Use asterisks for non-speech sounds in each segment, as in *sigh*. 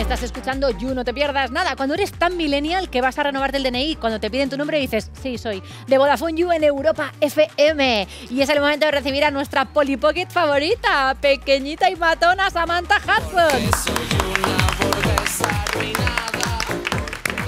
Estás escuchando You, no te pierdas nada. Cuando eres tan millennial que vas a renovarte el DNI, cuando te piden tu nombre dices, sí, soy de Vodafone You en Europa FM. Y es el momento de recibir a nuestra Polly Pocket favorita, pequeñita y matona Samantha Hudson.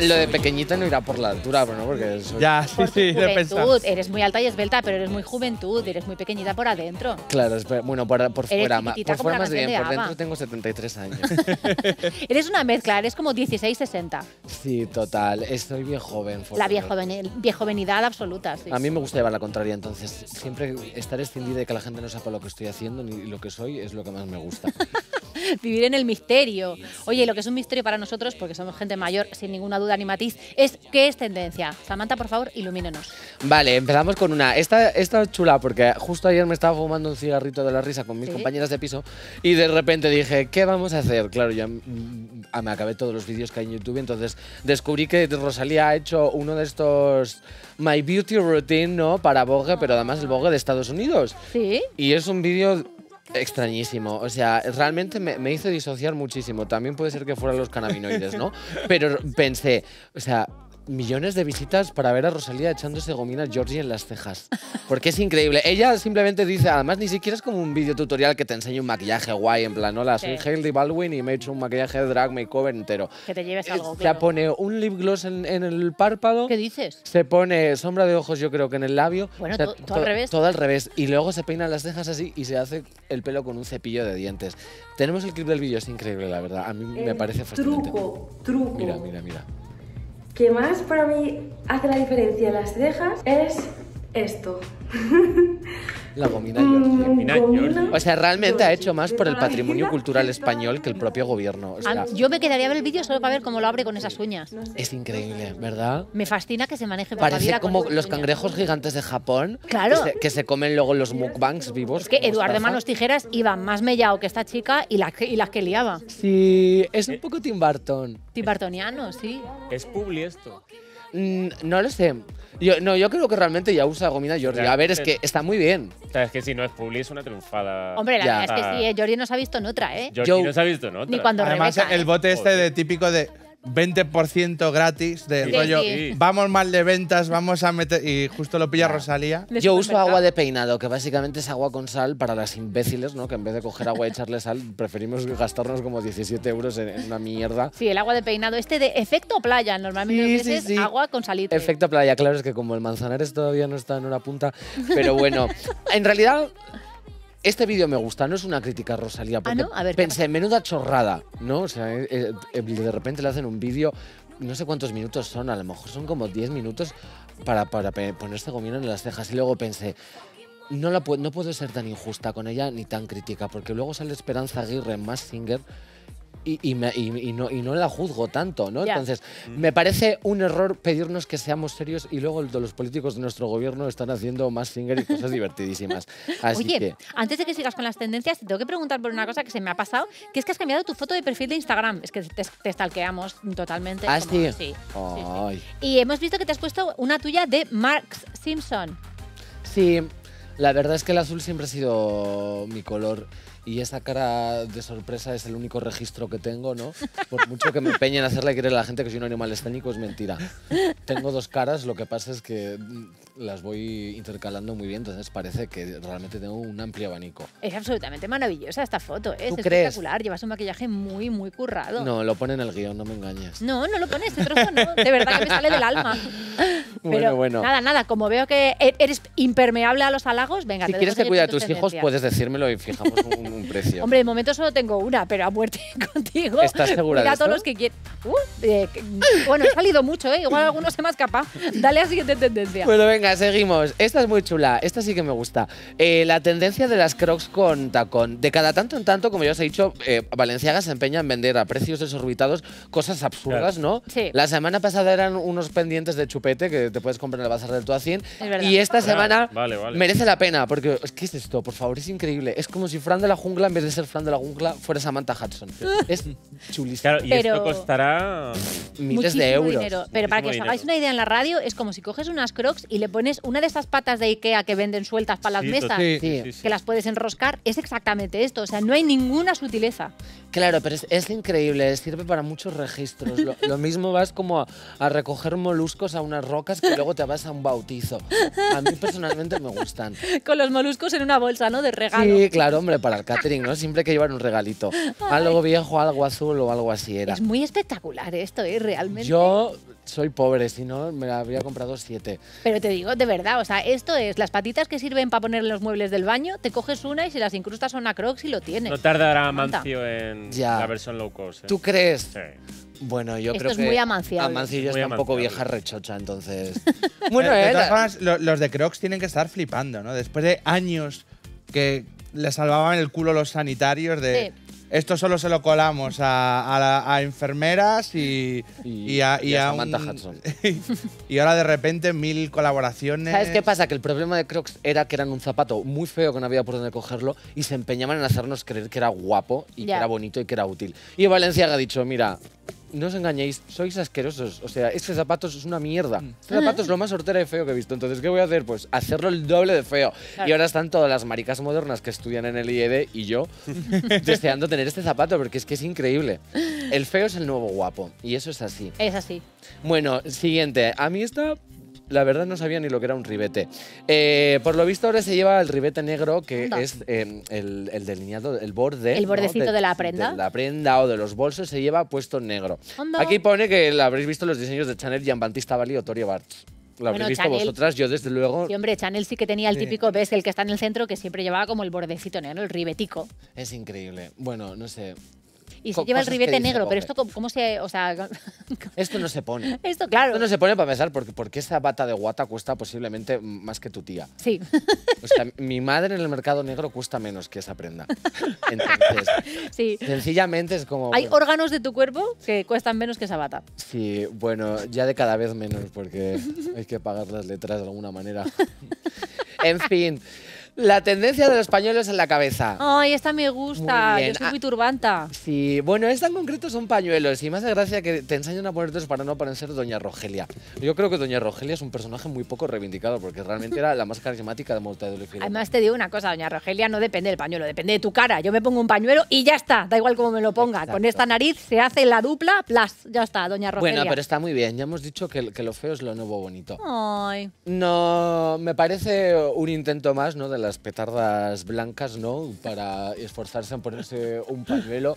Lo de pequeñita no irá por la altura, ¿no? Porque soy- Ya, sí, Por sí, juventud, eres muy alta y esbelta, pero eres muy juventud, eres muy pequeñita por adentro. Claro, es- bueno, por, por fuera, ma- por fuera más bien, por de dentro tengo 73 años. *laughs* Eres una mezcla, eres como 16-60. sí, total, estoy bien joven. La viejoven- viejovenidad absoluta, sí. A mí me gusta llevar la contraria, entonces siempre estar escindida y que la gente no sepa lo que estoy haciendo ni lo que soy es lo que más me gusta. *laughs* *laughs* Vivir en el misterio. Oye, lo que es un misterio para nosotros, porque somos gente mayor, sin ninguna duda ni matiz, es qué es tendencia. Samantha, por favor, ilumínenos. Vale, empezamos con una. Esta, esta es chula porque justo ayer me estaba fumando un cigarrito de la risa con mis Sí. compañeras de piso y de repente dije, ¿qué vamos a hacer? Claro, ya ah, me acabé todos los vídeos que hay en YouTube, entonces descubrí que Rosalía ha hecho uno de estos My Beauty Routine, ¿no? Para Vogue, pero además el Vogue de Estados Unidos. ¿Sí? Y es un vídeo extrañísimo. O sea, realmente me, me hizo disociar muchísimo. También puede ser que fueran los cannabinoides, ¿no? Pero pensé, o sea, millones de visitas para ver a Rosalía echándose gomina Georgie en las cejas. Porque es increíble. Ella simplemente dice, además ni siquiera es como un vídeo tutorial que te enseña un maquillaje guay, en plan, hola, soy Sí. Hailey Baldwin y me he hecho un maquillaje de drag makeover entero. Que te lleves algo. Se claro. pone un lip gloss en, en el párpado. ¿Qué dices? Se pone sombra de ojos, yo creo que en el labio. Bueno, to- todo al revés. Todo al revés. Y luego se peina las cejas así y se hace el pelo con un cepillo de dientes. Tenemos el clip del vídeo, es increíble, la verdad. A mí me parece fascinante. truco, truco Mira, mira, mira. Que más para mí hace la diferencia en las cejas es esto. *laughs* La gomina Mm. Gomina Georgie. O sea, realmente ha hecho más por el patrimonio cultural español que el propio gobierno. O sea, Yo me quedaría a ver el vídeo solo para ver cómo lo abre con esas uñas. Es increíble, ¿verdad? Me fascina que se maneje Parece como los uñas. cangrejos gigantes de Japón. Claro. Que se, que se comen luego los mukbangs vivos. Es que Eduardo de. Manos Tijeras iba más mellao que esta chica y las que, y las que liaba. Sí, es un poco Tim Burton. Tim Bartoniano, sí. Es Publi esto. Mm, no lo sé. Yo, no, yo creo que realmente ya usa gomina Georgie. A ver, es que está muy bien. O sea, es que si no es Publi es una triunfada. Hombre, la verdad es que sí, eh, Jordi no se ha visto en otra, ¿eh? No se ha visto en otra. Ni cuando Además, Rebeca, el ¿eh? bote este de típico de 20% gratis, del Sí, rollo, sí. vamos mal de ventas, vamos a meter. Y justo lo pilla Rosalía. Yo uso agua de peinado, que básicamente es agua con sal para las imbéciles, ¿no? Que en vez de coger agua y echarle sal, preferimos gastarnos como 17 euros en, en una mierda. Sí, el agua de peinado este de efecto playa, normalmente Sí, lo que sí, es sí. agua con salitre. Efecto playa, claro, es que como el Manzanares todavía no está en una punta. Pero bueno, en realidad, este vídeo me gusta, no es una crítica Rosalía, porque ¿no? A ver, ¿qué pensé, menuda chorrada, ¿no? O sea, eh, eh, de repente le hacen un vídeo, no sé cuántos minutos son, a lo mejor son como 10 minutos para, para ponerse gomina en las cejas. Y luego pensé, no, la no puedo ser tan injusta con ella ni tan crítica, porque luego sale Esperanza Aguirre en Más Singer y, y me- y- no, y no la juzgo tanto, ¿no? Ya. Entonces, me parece un error pedirnos que seamos serios y luego los políticos de nuestro gobierno están haciendo Más Singer y cosas divertidísimas. *laughs* Así Oye, que, antes de que sigas con las tendencias, te tengo que preguntar por una cosa que se me ha pasado, que es que has cambiado tu foto de perfil de Instagram. Es que te, te stalkeamos totalmente. ¿Ah, como- sí? sí, sí. Y hemos visto que te has puesto una tuya de Marx Simpson. Sí, la verdad es que el azul siempre ha sido mi color. Y esa cara de sorpresa es el único registro que tengo, ¿no? Por mucho que me empeñe en hacerle creer a la gente que soy un animal escénico, es mentira. Tengo dos caras, lo que pasa es que mm, las voy intercalando muy bien, entonces parece que realmente tengo un amplio abanico. Es absolutamente maravillosa esta foto, ¿eh? es espectacular. Llevas un maquillaje muy, muy currado. No, lo pone en el guion, no me engañes. No, no lo pones, este trozo no. De verdad que me sale del alma. *laughs* Bueno, Pero bueno. Nada, nada, como veo que e- eres impermeable a los halagos, venga. Si te quieres que cuide a tus hijos, puedes decírmelo y fijamos un, un precio. Hombre, de momento solo tengo una, pero a muerte *laughs* contigo. ¿Estás segura Mira de todos esto? los que quieren. Uh, eh, bueno, he salido mucho, ¿eh? Igual alguno se me ha escapado. Dale a la siguiente tendencia. Bueno, venga, seguimos. Esta es muy chula, esta sí que me gusta. Eh, la tendencia de las crocs con tacón. De cada tanto en tanto, como ya os he dicho, eh, Valenciaga se empeña en vender a precios desorbitados cosas absurdas, ¿no? Sí. La semana pasada eran unos pendientes de chupete que te puedes comprar en el bazar del Tuacín. Es verdad. Y esta Ah, semana vale, vale. merece la pena, porque ¿qué es esto? Por favor, es increíble. Es como si Fran de la jungla, en vez de ser Fran de la jungla, fuera Samantha Hudson. *laughs* Es chulísimo. Claro, y Pero- esto costará. Miles Muchísimo de euros. dinero. Pero para que os Muchísimo hagáis dinero. una idea en la radio, es como si coges unas crocs y le pones una de esas patas de Ikea que venden sueltas para las Sí, mesas, Sí. Sí. que las puedes enroscar. Es exactamente esto. O sea, no hay ninguna sutileza. Claro, pero es, es increíble, sirve para muchos registros. Lo, lo mismo vas como a, a recoger moluscos a unas rocas que luego te vas a un bautizo. A mí personalmente me gustan. *laughs* Con los moluscos en una bolsa, ¿no? De regalo. Sí, claro, hombre, para el catering, ¿no? Siempre hay que llevar un regalito. Algo viejo, algo azul o algo así era. Es muy espectacular esto, ¿eh? Realmente. Yo soy pobre, si no me habría comprado siete. Pero te digo, de verdad, o sea, esto es las patitas que sirven para poner en los muebles del baño, te coges una y se las incrustas a una crocs y lo tienes. No tardará. Amancio en Ya. la versión low cost. ¿eh? ¿Tú crees? Sí. Bueno, yo Esto creo es que muy amanciable. Amancio ya Muy está un poco vieja rechocha, entonces. *laughs* Bueno, de, de todas formas, lo- los de Crocs tienen que estar flipando, ¿no? Después de años que le salvaban el culo los sanitarios de Sí. esto solo se lo colamos a, a la- a enfermeras y, Y- y a, y a un- Samantha Hudson. *laughs* y ahora de repente mil colaboraciones. ¿Sabes qué pasa? Que el problema de Crocs era que eran un zapato muy feo que no había por dónde cogerlo y se empeñaban en hacernos creer que era guapo y que era bonito y que era útil. Y Valenciaga ha dicho, mira, no os engañéis, sois asquerosos. O sea, este zapato es una mierda. Mm. Este zapato es lo más hortera y feo que he visto. Entonces, ¿qué voy a hacer? Pues hacerlo el doble de feo. Claro. Y ahora están todas las maricas modernas que estudian en el IED y yo *laughs* deseando tener este zapato porque es que es increíble. El feo es el nuevo guapo y eso es así. Es así. Bueno, siguiente. A mí esta, la verdad no sabía ni lo que era un ribete. Eh, por lo visto ahora se lleva el ribete negro, que es eh, el, el delineado, el borde. El ¿no? bordecito de la prenda. De la prenda o de los bolsos se lleva puesto en negro. Aquí pone que la habréis visto los diseños de Chanel, Jean-Baptiste Valli o Toria Barts. Lo habréis Bueno, visto Chanel- vosotras, yo desde luego. Sí, hombre, Chanel sí que tenía el típico, ves, el que está en el centro, que siempre llevaba como el bordecito negro, el ribetico. Es increíble. Bueno, no sé. Y se lleva el ribete negro, pero esto, ¿cómo, se...? O sea, *laughs* Esto no se pone. *laughs* esto, claro. Esto no se pone para pensar porque, porque esa bata de guata cuesta posiblemente más que tu tía. Sí. O sea, *laughs* mi madre en el mercado negro cuesta menos que esa prenda. Entonces, sí. sencillamente es como. Hay bueno, órganos de tu cuerpo que cuestan menos que esa bata. Sí, bueno, ya de cada vez menos porque hay que pagar las letras de alguna manera. en fin, la tendencia de los pañuelos en la cabeza. Ay, esta me gusta. Yo soy Ah. muy turbanta. Sí, bueno, esta en concreto son pañuelos y me hace gracia que te enseñan a ponerte para no parecer Doña Rogelia. Yo creo que Doña Rogelia es un personaje muy poco reivindicado porque realmente era la más carismática de Mortadelo y. Además te digo una cosa, doña Rogelia, no depende del pañuelo, depende de tu cara. Yo me pongo un pañuelo y ya está, da igual cómo me lo ponga. Con esta nariz se hace la dupla, plas, ya está, doña Rogelia. Bueno, pero está muy bien. Ya hemos dicho que, que lo feo es lo nuevo bonito. Ay, No, me parece un intento más, ¿no? De las petardas blancas, ¿no? Para esforzarse en ponerse un pañuelo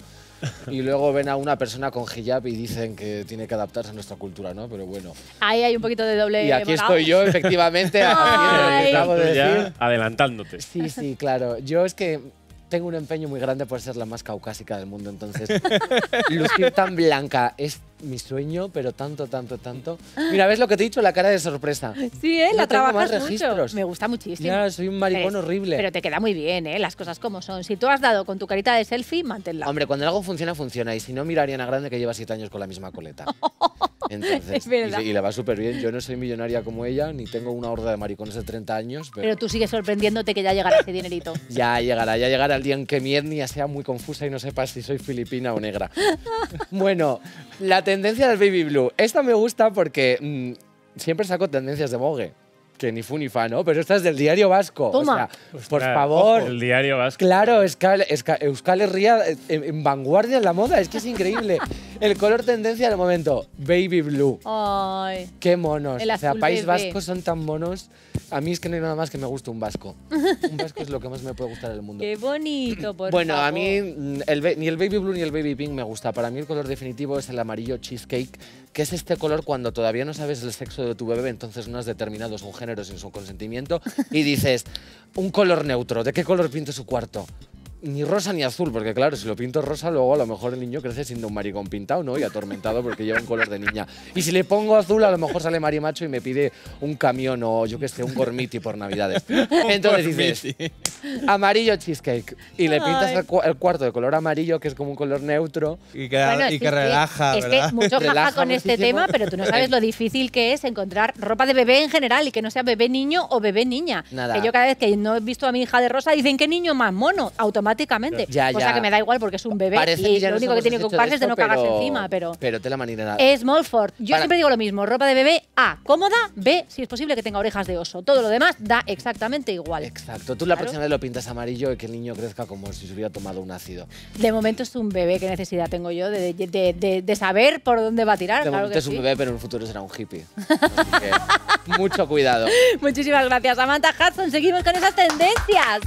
y luego ven a una persona con hijab y dicen que tiene que adaptarse a nuestra cultura, ¿no? Pero bueno. ahí hay un poquito de doble Y aquí moral. estoy yo, *laughs* efectivamente, haciendo de decir. adelantándote. Sí, sí, claro. Yo es que tengo un empeño muy grande por ser la más caucásica del mundo, entonces *laughs* lucir tan blanca es mi sueño, pero tanto, tanto, tanto. Mira, ¿ves lo que te he dicho? La cara de sorpresa. Sí, ¿eh? No La más trabajas mucho. registros. Me gusta muchísimo. Ya, soy un maricón horrible. Pero te queda muy bien, ¿eh? Las cosas como son. Si tú has dado con tu carita de selfie, manténla. Hombre, cuando algo funciona, funciona. Y si no, mira a Ariana Grande que lleva siete años con la misma coleta. *laughs* Entonces, Es verdad. Y, y le va súper bien. Yo no soy millonaria como ella, ni tengo una horda de maricones de 30 años, pero, Pero tú sigues sorprendiéndote que ya llegará ese dinerito. *laughs* ya llegará, ya llegará el día en que mi etnia sea muy confusa y no sepas si soy filipina o negra. *laughs* bueno, la tendencia del baby blue. Esta me gusta porque mm, siempre saco tendencias de Vogue. Que ni fu ni fa, ¿no? Pero esta es del diario vasco. Toma. O sea, por Ostras, favor. El diario vasco. Claro, Euskal, Euskal, Herria eh, en, en vanguardia en la moda, es que es increíble. *laughs* El color tendencia del momento, baby blue. Ay. Qué monos. El o sea, azul País bebé. Vasco son tan monos. A mí es que no hay nada más que me guste un vasco. *laughs* Un vasco es lo que más me puede gustar del mundo. Qué bonito, por bueno, a mí mm, el ni el baby blue ni el baby pink me gusta. Para mí el color definitivo es el amarillo cheesecake, que es este color cuando todavía no sabes el sexo de tu bebé, entonces no has determinado su género sin su consentimiento y dices, un color neutro, ¿de qué color pinto su cuarto? Ni rosa ni azul, porque claro, si lo pinto rosa, luego a lo mejor el niño crece siendo un maricón pintado, ¿no? Y atormentado porque lleva un color de niña. Y si le pongo azul, a lo mejor sale marimacho y me pide un camión o yo qué sé, un gormiti por Navidades. *laughs* Entonces dices, amarillo cheesecake. Y le pintas el, cu- el cuarto de color amarillo, que es como un color neutro. Y que, y sí, que sí, relaja, es ¿verdad? que mucho jaja Relaja con este tema, pero tú no sabes lo difícil que es encontrar ropa de bebé en general y que no sea bebé niño o bebé niña. Nada. Que yo cada vez que no he visto a mi hija de rosa dicen qué niño más mono. automáticamente. Ya, Cosa ya. que me da igual porque es un bebé Parece y que ya lo nos único que hemos tiene que de ocuparse es de esto, no cagarse pero- encima, pero... Pero tela marinera. Smallford. Yo Para- siempre digo lo mismo. Ropa de bebé, A, cómoda. B, si es posible que tenga orejas de oso. Todo lo demás da exactamente igual. Exacto. Tú la Claro. próxima vez lo pintas amarillo y que el niño crezca como si se hubiera tomado un ácido. De momento es un bebé. ¿Qué necesidad tengo yo de, de- de- de- de saber por dónde va a tirar? De Claro momento que es un sí. bebé, pero en un futuro será un hippie. Así que *laughs* mucho cuidado. Muchísimas gracias, Samantha Hudson. Seguimos con esas tendencias.